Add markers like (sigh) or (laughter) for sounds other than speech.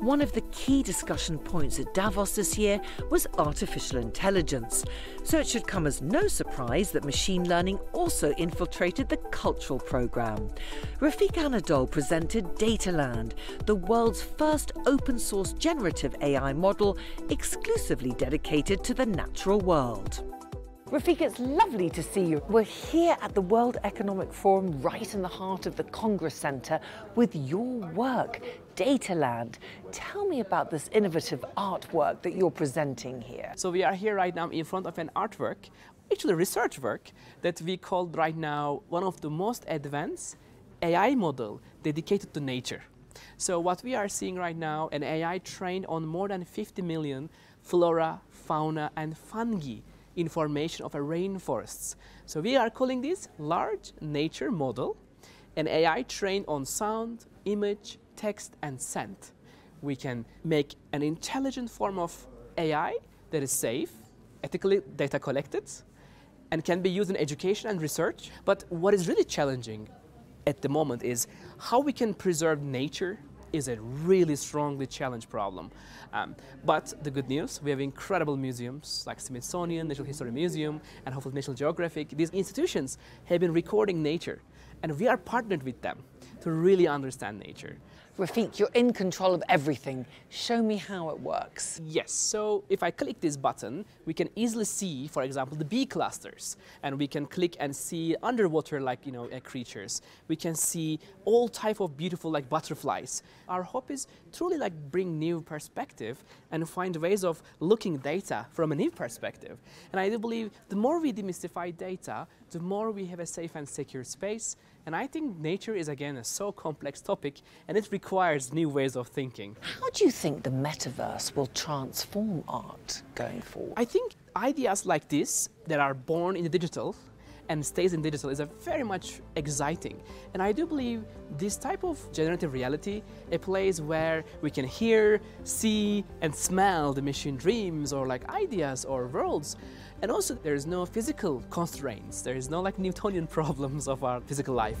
One of the key discussion points at Davos this year was artificial intelligence. So it should come as no surprise that machine learning also infiltrated the cultural programme. Refik Anadol presented Dataland, the world's first open source generative AI model exclusively dedicated to the natural world. Refik, it's lovely to see you. We're here at the World Economic Forum, right in the heart of the Congress Centre, with your work, Dataland. Tell me about this innovative artwork that you're presenting here. So we are here right now in front of an artwork, actually research work, that we called right now one of the most advanced AI model dedicated to nature. So what we are seeing right now, an AI trained on more than 50 million flora, fauna, and fungi information of a rainforests. So we are calling this large nature model, an AI trained on sound, image, text, and scent. We can make an intelligent form of AI that is safe, ethically data collected, and can be used in education and research. But what is really challenging at the moment is how we can preserve nature is a really strongly challenged problem. Um, but the good news, we have incredible museums like Smithsonian, Natural History Museum, and hopefully National Geographic. These institutions have been recording nature, and we are partnered with them to really understand nature. Refik, you're in control of everything. Show me how it works. Yes, so if I click this button, we can easily see, for example, the bee clusters. And we can click and see underwater like, you know, uh, creatures. We can see all type of beautiful like butterflies. Our hope is truly like bring new perspective and find ways of looking data from a new perspective. And I do believe the more we demystify data, the more we have a safe and secure space. And I think nature is again a so complex topic and it requires new ways of thinking. How do you think the metaverse will transform art going forward? I think ideas like this that are born in the digital and stays in digital is a very much exciting. And I do believe this type of generative reality, a place where we can hear, see, and smell the machine dreams or like ideas or worlds. And also there is no physical constraints. There is no like Newtonian (laughs) problems of our physical life.